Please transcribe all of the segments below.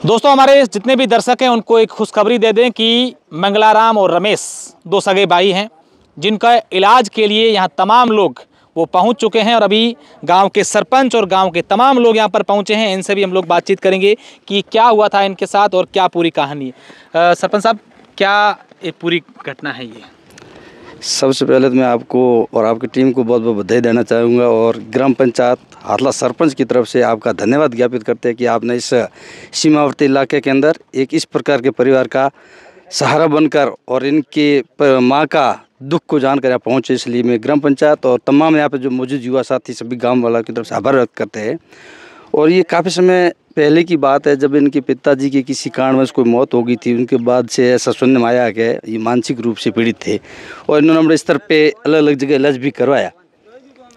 दोस्तों, हमारे जितने भी दर्शक हैं, उनको एक खुशखबरी दे दें कि मंगलाराम और रमेश दो सगे भाई हैं, जिनका इलाज के लिए यहाँ तमाम लोग वो पहुँच चुके हैं और अभी गाँव के सरपंच और गाँव के तमाम लोग यहाँ पर पहुँचे हैं। इनसे भी हम लोग बातचीत करेंगे कि क्या हुआ था इनके साथ और क्या पूरी कहानी। सरपंच साहब, क्या ये पूरी घटना है ये? सबसे पहले तो मैं आपको और आपकी टीम को बहुत बहुत बधाई देना चाहूँगा और ग्राम पंचायत हाथला सरपंच की तरफ़ से आपका धन्यवाद ज्ञापित करते हैं कि आपने इस सीमावर्ती इलाके के अंदर एक इस प्रकार के परिवार का सहारा बनकर और इनके माँ का दुख को जानकर यहाँ पहुँचे। इसलिए मैं ग्राम पंचायत और तमाम यहाँ पे जो मौजूद युवा साथी सभी गाँव वालों की तरफ़ से आभार व्यक्त करते हैं। और ये काफ़ी समय पहले की बात है, जब इनके पिताजी की किसी कारणवश कोई मौत हो गई थी, उनके बाद से ऐसा सुनने में आया कि ये मानसिक रूप से पीड़ित थे और इन्होंने अपने स्तर पे अलग अलग जगह इलाज भी करवाया।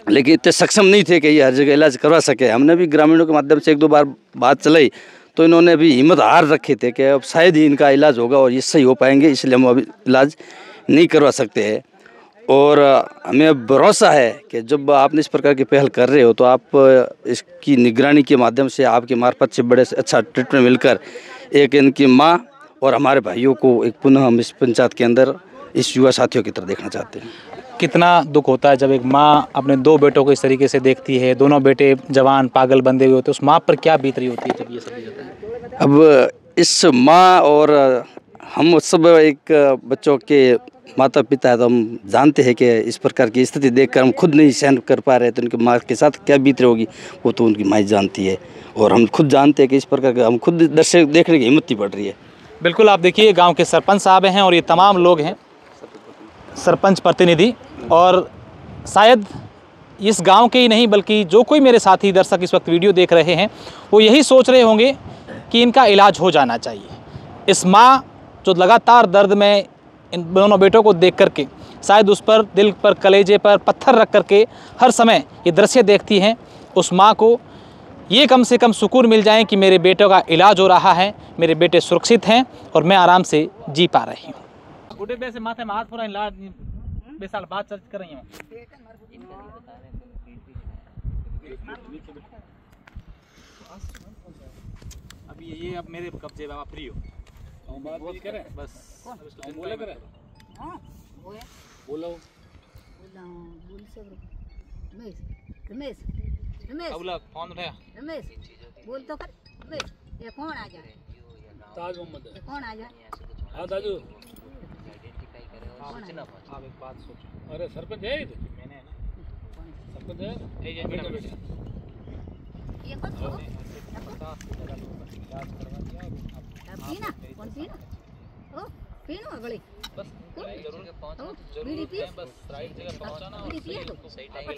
लेकिन इतने सक्षम नहीं थे कि ये हर जगह इलाज करवा सके। हमने भी ग्रामीणों के माध्यम से एक दो बार बात चलाई तो इन्होंने भी हिम्मत हार रखे थे कि अब शायद ही इनका इलाज होगा और ये सही हो पाएँगे, इसलिए हम अभी इलाज नहीं करवा सकते हैं। और हमें भरोसा है कि जब आपने इस प्रकार की पहल कर रहे हो तो आप इसकी निगरानी के माध्यम से आपके मार्फत से बड़े से अच्छा ट्रीटमेंट मिलकर एक इनकी माँ और हमारे भाइयों को एक पुनः हम इस पंचायत के अंदर इस युवा साथियों की तरह देखना चाहते हैं। कितना दुख होता है जब एक माँ अपने दो बेटों को इस तरीके से देखती है दोनों बेटे जवान पागल बंधे हुए होते हैं उस माँ पर क्या बीत रही होती है जब ये सब होता है? अब इस माँ और हम सब एक बच्चों के माता पिता है तो हम जानते हैं कि इस प्रकार की स्थिति देखकर हम खुद नहीं सहन कर पा रहे तो उनकी माँ के साथ क्या बीत रही होगी, वो तो उनकी माँ जानती है। और हम खुद जानते हैं कि इस प्रकार का, हम खुद दर्शक देखने की हिम्मत नहीं पड़ रही है। बिल्कुल, आप देखिए, गाँव के सरपंच साहब हैं और ये तमाम लोग हैं, सरपंच प्रतिनिधि। और शायद इस गाँव के ही नहीं, बल्कि जो कोई मेरे साथी दर्शक इस वक्त वीडियो देख रहे हैं, वो यही सोच रहे होंगे कि इनका इलाज हो जाना चाहिए। इस माँ जो लगातार दर्द में इन दोनों बेटों को देख करके शायद उस पर दिल पर कलेजे पर पत्थर रख करके हर समय ये दृश्य देखती हैं उस माँ को ये कम से कम सुकून मिल जाए कि मेरे बेटों का इलाज हो रहा है मेरे बेटे सुरक्षित हैं और मैं आराम से जी पा रही हूँ। गुडे बे से माथे में हाथ पूरा इलाज बे बात चर्च कर रही हूँ। अभी ये अब मेरे कब्जे आप फ्री हो। बात करें बस। इसको बोले करें। बोलो। रमेश रमेश रमेश। अबला फ़ोन उठाया रमेश बोल तो कर। रमेश ये कौन आ जा ताज मोहम्मद ये कौन आ जा हाँ दादू। आप एक बात सोचो। अरे सरपंच है ये तो। मैंने है ना। सरपंच है? ये ये बेटा ये कौन पीना कौन पीना? ओ पीनो गली बस ज़रूर ओ बीड़ी पी बस राइट जगह पहुंचाना और तो? सही